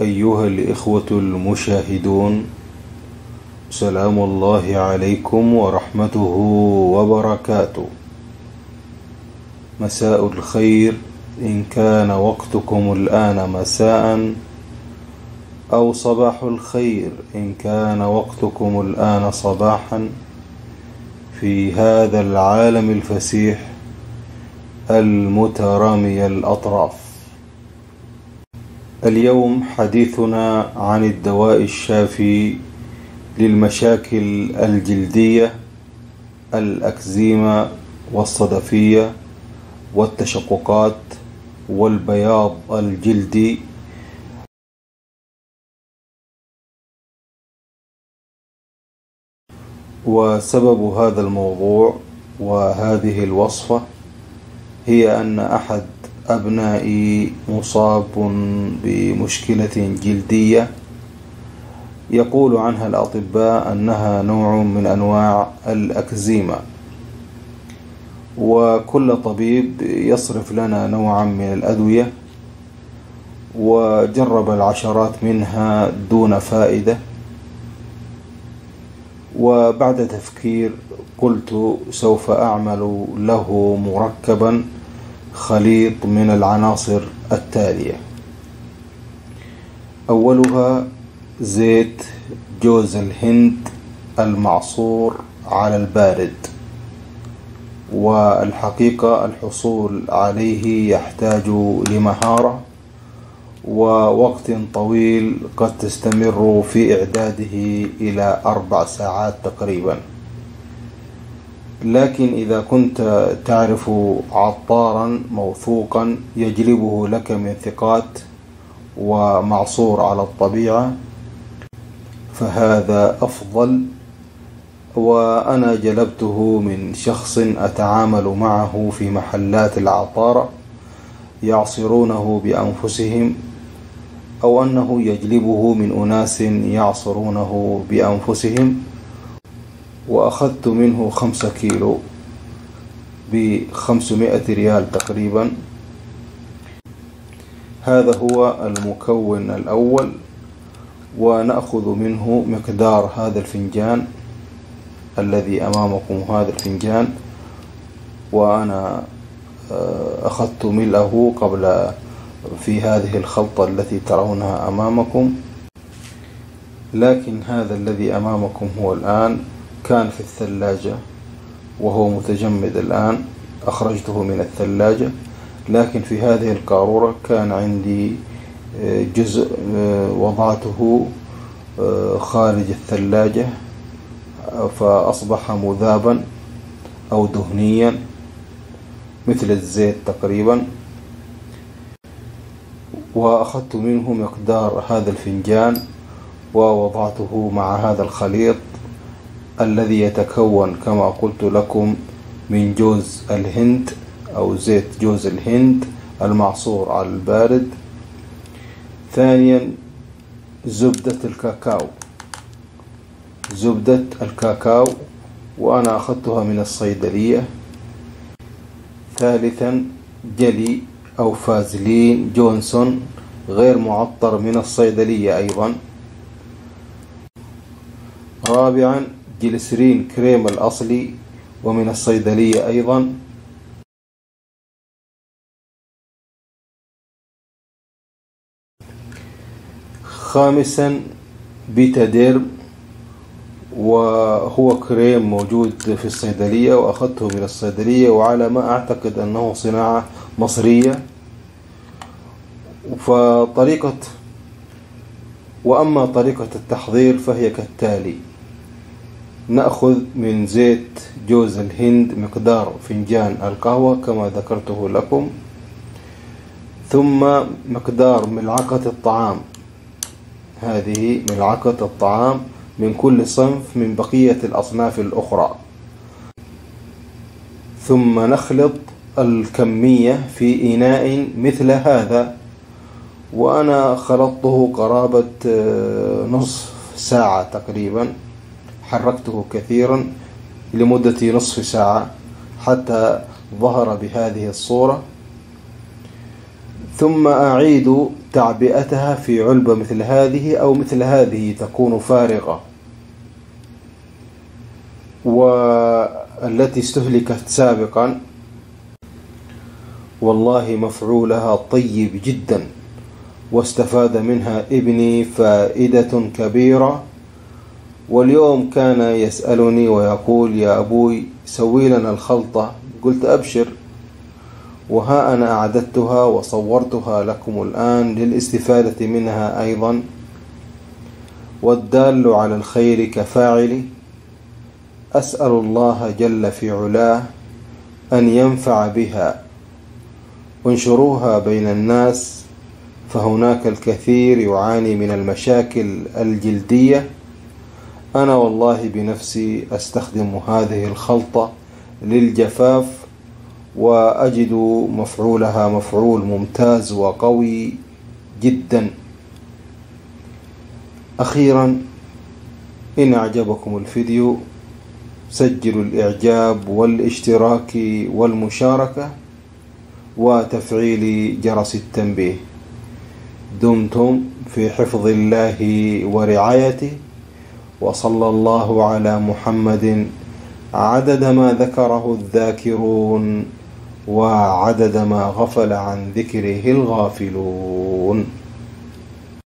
أيها الإخوة المشاهدون سلام الله عليكم ورحمته وبركاته. مساء الخير. إن كان وقتكم الآن مساء أو صباح الخير. إن كان وقتكم الآن صباحا. في هذا العالم الفسيح المترامي الأطراف. اليوم حديثنا عن الدواء الشافي للمشاكل الجلدية الأكزيما والصدفية والتشققات والبياض الجلدي. وسبب هذا الموضوع وهذه الوصفة هي أن أحد أبنائي مصاب بمشكلة جلدية. يقول عنها الأطباء أنها نوع من أنواع الأكزيما. وكل طبيب يصرف لنا نوعا من الأدوية وجرب العشرات منها دون فائدة. وبعد تفكير قلت سوف أعمل له مركبا. خليط من العناصر التالية. أولها زيت جوز الهند المعصور على البارد والحقيقة الحصول عليه يحتاج لمهارة ووقت طويل قد تستمر في إعداده إلى أربع ساعات تقريبا. لكن إذا كنت تعرف عطارا موثوقا يجلبه لك من ثقات ومعصور على الطبيعة فهذا أفضل. وأنا جلبته من شخص أتعامل معه في محلات العطارة يعصرونه بأنفسهم أو أنه يجلبه من أناس يعصرونه بأنفسهم. وأخذت منه خمسة كيلو بخمسمائة ريال تقريبا. هذا هو المكون الأول ونأخذ منه مقدار هذا الفنجان الذي أمامكم هذا الفنجان وأنا أخذت ملأه قبل في هذه الخلطة التي ترونها أمامكم. لكن هذا الذي أمامكم هو الآن كان في الثلاجة وهو متجمد الآن أخرجته من الثلاجة لكن في هذه القارورة كان عندي جزء وضعته خارج الثلاجة فأصبح مذابا أو دهنيا مثل الزيت تقريبا. وأخذت منه مقدار هذا الفنجان ووضعته مع هذا الخليط. الذي يتكون كما قلت لكم من جوز الهند أو زيت جوز الهند المعصور على البارد. ثانيا زبدة الكاكاو. زبدة الكاكاو وأنا أخذتها من الصيدلية. ثالثا جلي أو فازلين جونسون غير معطر من الصيدلية أيضا. رابعا جلسرين كريم الأصلي ومن الصيدلية أيضا. خامسا بيتاديرم وهو كريم موجود في الصيدلية وأخذته من الصيدلية وعلى ما أعتقد أنه صناعة مصرية. فطريقة وأما طريقة التحضير فهي كالتالي. نأخذ من زيت جوز الهند مقدار فنجان القهوة كما ذكرته لكم. ثم مقدار ملعقة الطعام. هذه ملعقة الطعام من كل صنف من بقية الأصناف الأخرى. ثم نخلط الكمية في إناء مثل هذا. وأنا خلطته قرابة نصف ساعة تقريبا. حركته كثيرا لمدة نصف ساعة حتى ظهر بهذه الصورة. ثم أعيد تعبئتها في علبة مثل هذه أو مثل هذه تكون فارغة. والتي استهلكت سابقا والله مفعولها طيب جدا واستفاد منها ابني فائدة كبيرة. واليوم كان يسألني ويقول يا أبوي سوي لنا الخلطة. قلت أبشر. وها أنا أعددتها وصورتها لكم الآن للاستفادة منها أيضا. والدال على الخير كفاعل أسأل الله جل في علاه أن ينفع بها. انشروها بين الناس فهناك الكثير يعاني من المشاكل الجلدية. أنا والله بنفسي أستخدم هذه الخلطة للجفاف وأجد مفعولها مفعول ممتاز وقوي جدا. أخيرا إن أعجبكم الفيديو سجلوا الإعجاب والاشتراك والمشاركة وتفعيل جرس التنبيه. دمتم في حفظ الله ورعايته. وصلى الله على محمد عدد ما ذكره الذاكرون وعدد ما غفل عن ذكره الغافلون.